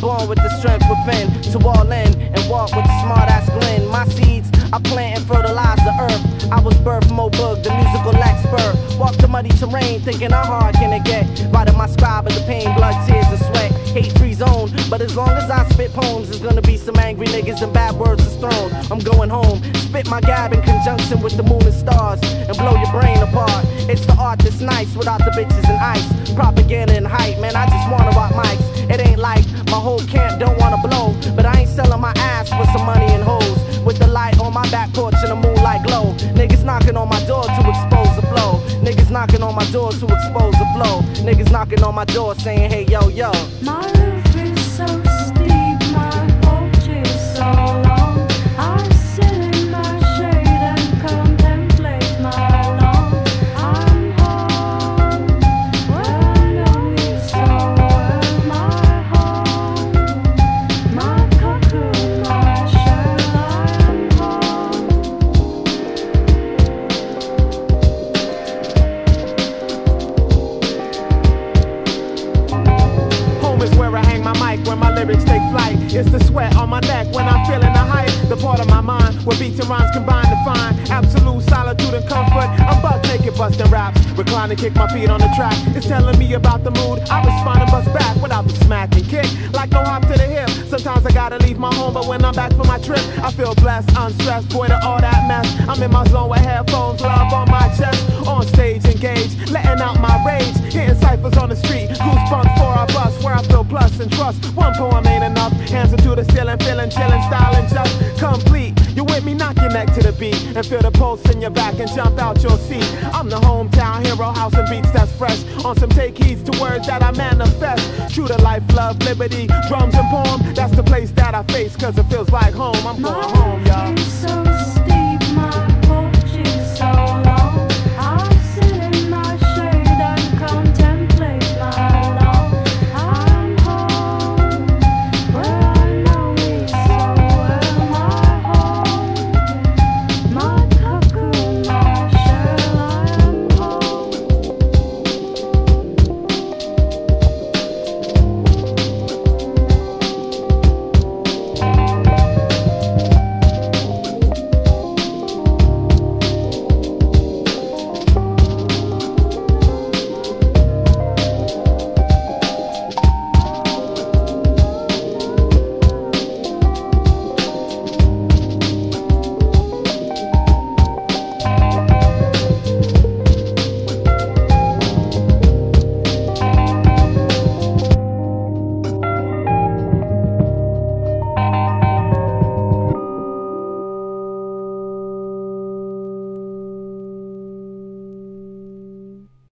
born with the strength within to all in and walk with the smart ass grin. My seeds, I plant and fertilize the earth. I was birthed Mo Bug, the musical expert. Walk the muddy terrain, thinking how hard can it get? Writing my scribe of the pain, blood, tears, and sweat. Hate free zone, but as long as I spit poems, there's gonna be some angry niggas and bad words is thrown. I'm going home, spit my gab in conjunction with the moon and stars, and blow your brain apart. It's the art that's nice without the bitches and ice. Propaganda and hype, man, I just wanna rock mics. My whole camp don't wanna blow, but I ain't selling my ass for some money and hoes. With the light on my back porch and the moonlight glow. Niggas knocking on my door to expose the flow. Niggas knocking on my door to expose the flow. Niggas knocking on my door saying, hey, yo, yo. My roof is so lyrics take flight. It's the sweat on my neck when I'm feeling the hype. The part of my mind where beats and rhymes combine to find absolute solitude and comfort. I'm buck naked busting raps, reclining, kick my feet on the track. It's telling me about the mood. I respond and bust back without the smack and kick, like no hop to the hip. Sometimes I gotta leave my home, but when I'm back from my trip, I feel blessed, unstressed, void of all that mess. I'm in my zone with headphones, love and trust. One poem ain't enough, hands to the ceiling, feeling chillin', styling just complete. You with me, knock your neck to the beat, and feel the pulse in your back and jump out your seat. I'm the hometown hero, house and beats that's fresh. On some take heeds to words that I manifest. True to life, love, liberty, drums and poem. That's the place that I face, cause it feels like home. I'm going home.